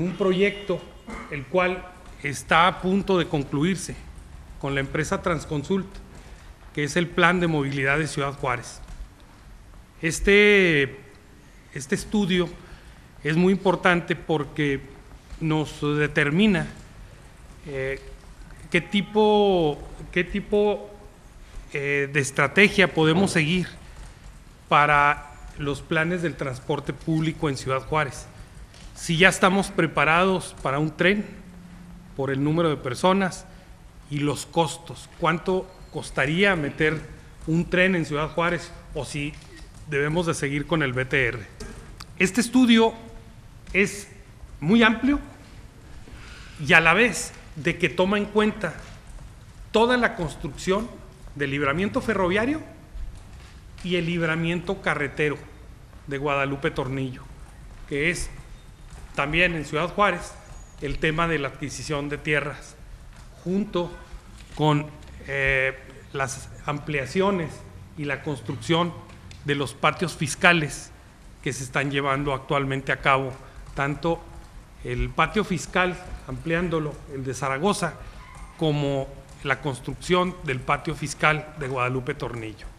un proyecto el cual está a punto de concluirse con la empresa Transconsult, que es el Plan de Movilidad de Ciudad Juárez. Este, este estudio es muy importante porque nos determina eh, qué tipo, qué tipo eh, de estrategia podemos seguir para los planes del transporte público en Ciudad Juárez. Si ya estamos preparados para un tren, por el número de personas y los costos, cuánto costaría meter un tren en Ciudad Juárez o si debemos de seguir con el BTR. Este estudio es muy amplio y a la vez de que toma en cuenta toda la construcción del libramiento ferroviario y el libramiento carretero de Guadalupe Tornillo, que es también en Ciudad Juárez el tema de la adquisición de tierras, junto con eh, las ampliaciones y la construcción de los patios fiscales que se están llevando actualmente a cabo, tanto el patio fiscal, ampliándolo, el de Zaragoza, como la construcción del patio fiscal de Guadalupe Tornillo.